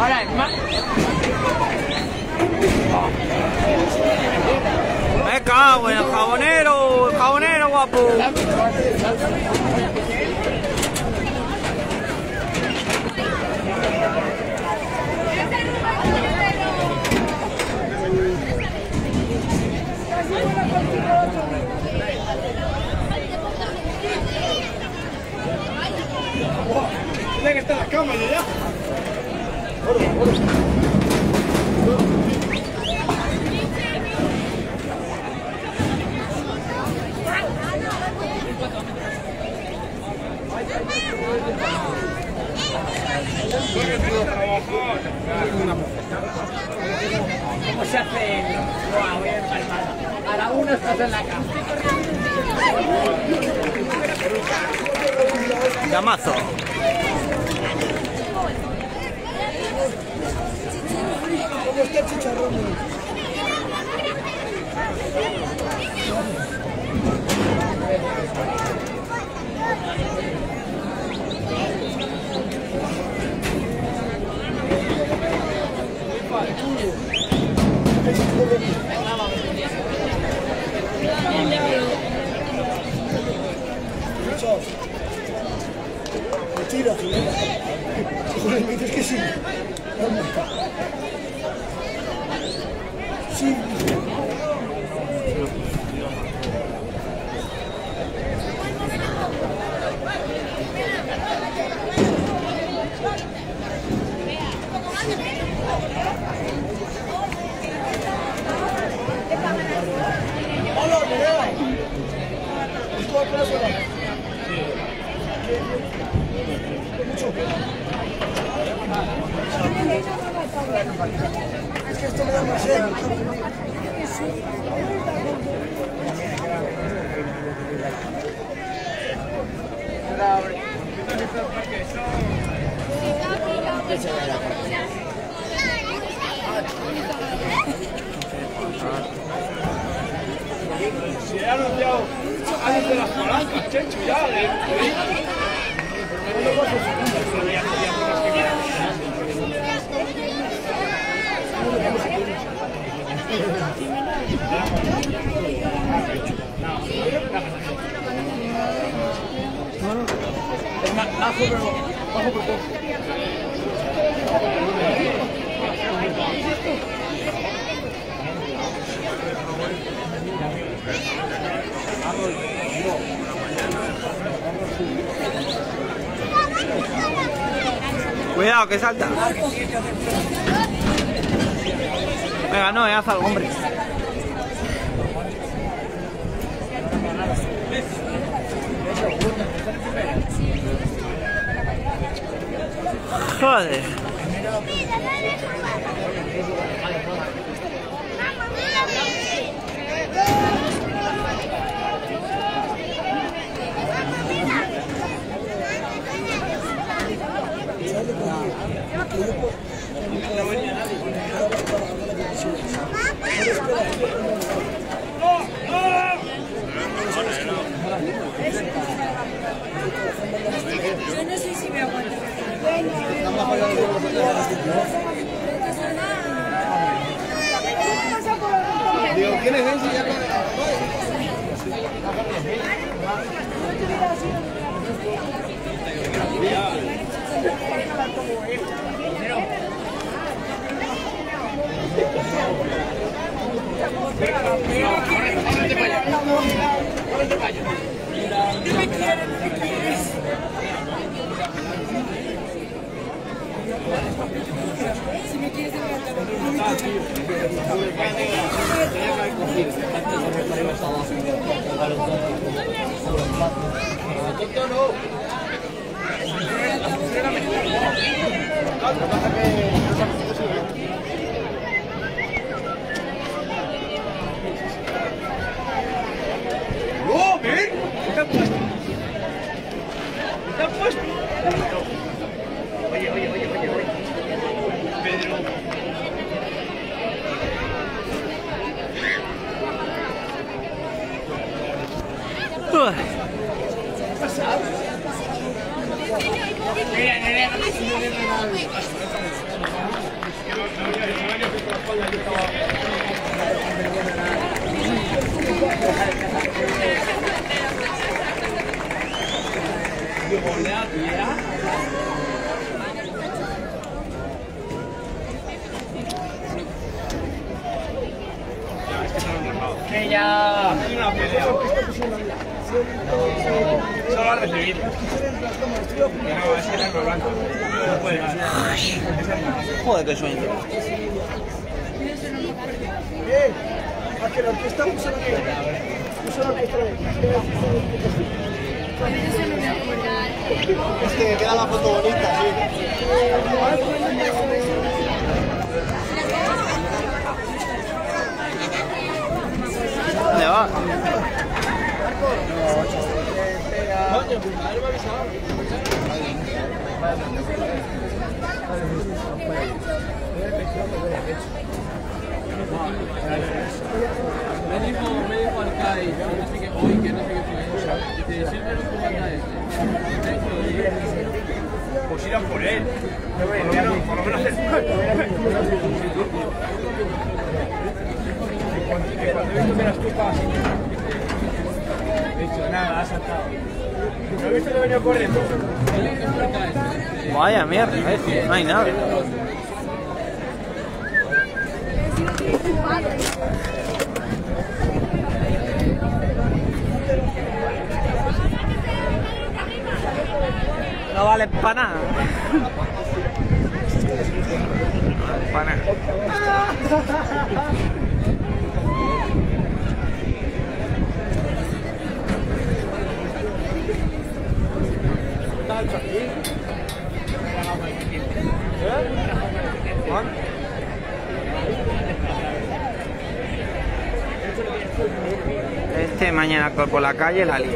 Ahora, más. Me cago en el jabonero, el jabonero guapo. Tiene que estar la cama ya. ¿Cómo se hace? Guau, voy empalmada. A la una estás en la cama. Llamazo. ¿Cómo está el chicharrón? Joder, Es que esto me da más de las palancas, Checho, ya eh. Es más, Cuidado, que salta. Venga, no, eh, haz algo, hombre. Joder. Yo no sé si me aguanto. ¡No, Que ya. una pelea. Solo a recibir. No, es que es negro blanco. No puede ganar. Joder, qué sueño. Eh, a que la orquesta puso la puso la orquesta Es que queda la foto bonita, sí. ¿Dónde va? Me dijo, me dijo Arcai, no sé qué, hoy que no sé qué fue. Dice, lo que manda este. Pues irán por él. Por lo menos. Que cuando he visto que la estufa así. He dicho, nada, ha saltado. No he visto que venía corriendo. Vaya mierda, eh, no hay nada. No vale para nada. Para nada. Este por la calle la lía.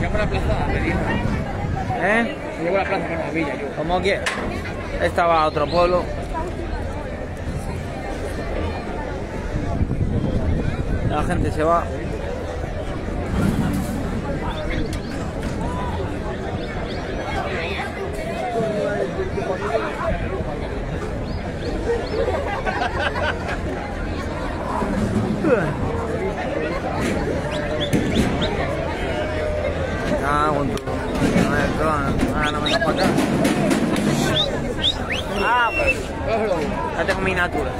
Llevo la plaza, me dijo. ¿Eh? Llevo ¿Cómo que? Estaba otro pueblo. La gente se va. Ah, con tu... Ah, no me para acá. Ah, pues. Ya tengo mi natura.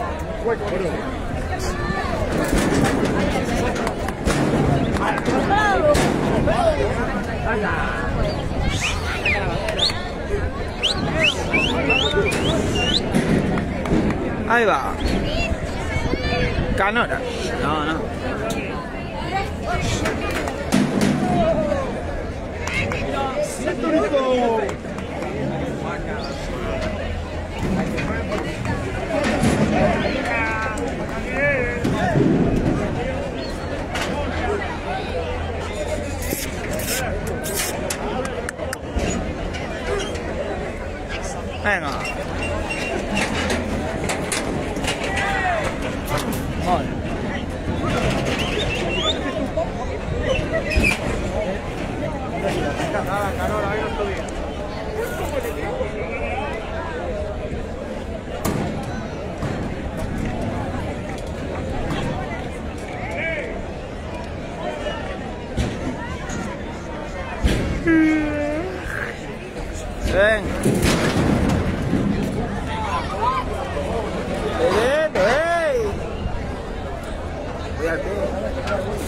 Ahí va. Canora. No, no. Venga. Đen Để đi, để. Đi Để đi.